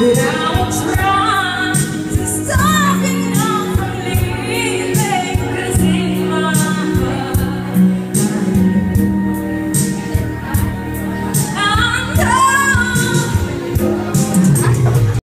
that I will try.